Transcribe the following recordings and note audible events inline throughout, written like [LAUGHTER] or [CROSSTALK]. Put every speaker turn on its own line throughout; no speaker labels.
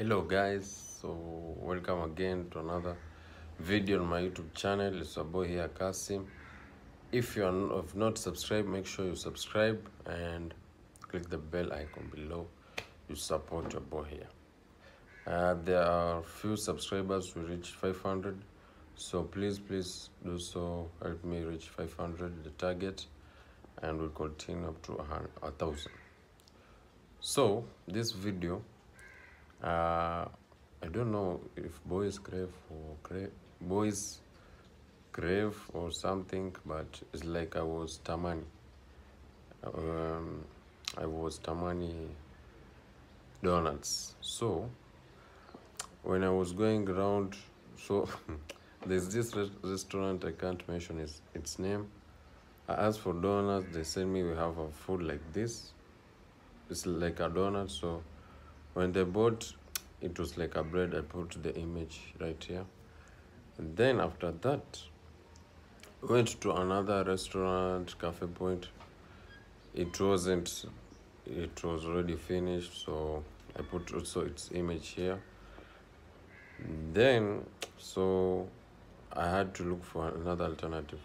hello guys. So welcome again to another video on my youtube channel. It's your boy here kasim if you are not, subscribed make sure you subscribe and click the bell icon below you support your boy here. Uh, there are few subscribers we reached 500 so please please do so. Help me reach 500 the target and we'll continue up to a thousand. So this video uh, I don't know if boys crave or crave boys crave or something, but it's like I was Tamani. Um, I was Tamani donuts. So when I was going around, so [LAUGHS] there's this re- restaurant I can't mention its its name. I asked for donuts. They sent me we have a food like this. It's like a donut. So when they bought it was like a bread i put the image right here. And then after that went to another restaurant cafe point. It wasn't it was already finished so i put also its image here. Then so i had to look for another alternative.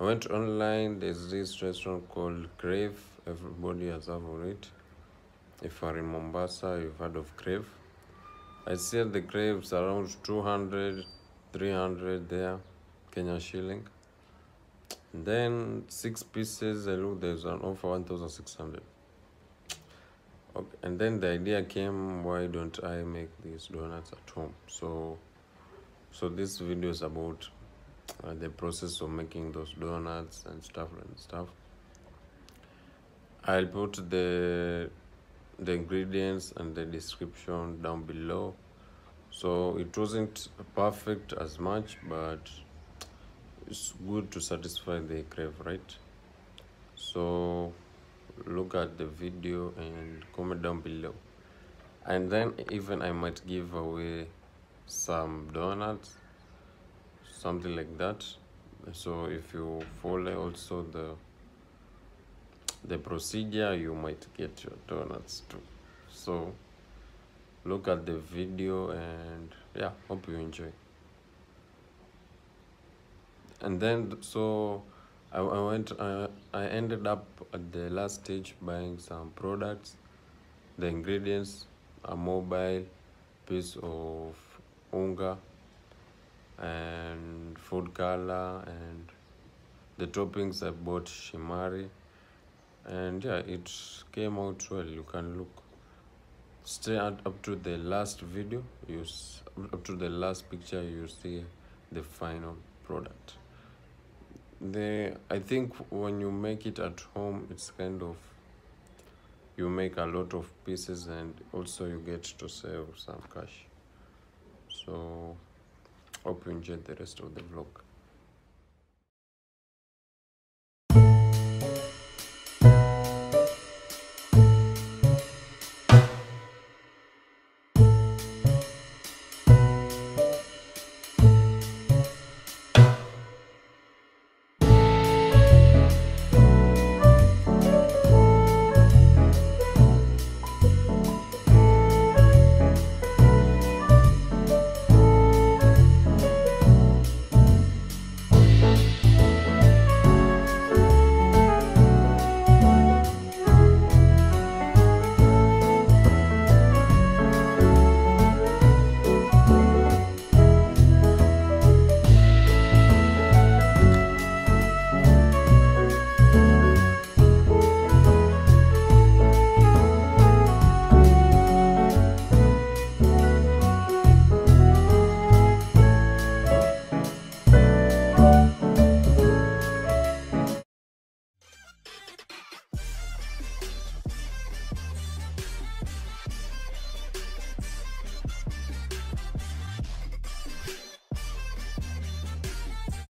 I went online there's this restaurant called crave. Everybody has heard of it if you're in mombasa you've heard of crave I see the grapes around 200, 300 there, Kenya shilling. Then six pieces, I look, there's an offer 1,600. Okay, and then the idea came, why don't I make these donuts at home? So, so this video is about uh, the process of making those donuts and stuff and stuff. I'll put the the ingredients and the description down below. So it wasn't perfect as much but it's good to satisfy the crave right? So look at the video and comment down below. And then even i might give away some donuts something like that. So if you follow also the the procedure you might get your donuts too. So look at the video and yeah hope you enjoy. And then so i, I went uh, i ended up at the last stage buying some products. The ingredients a mobile piece of unga and food color and the toppings i bought shimari and yeah it came out well. You can look stay at, up to the last video. You up to the last picture you see the final product. The i think when you make it at home it's kind of you make a lot of pieces and also you get to save some cash. So hope you enjoyed the rest of the vlog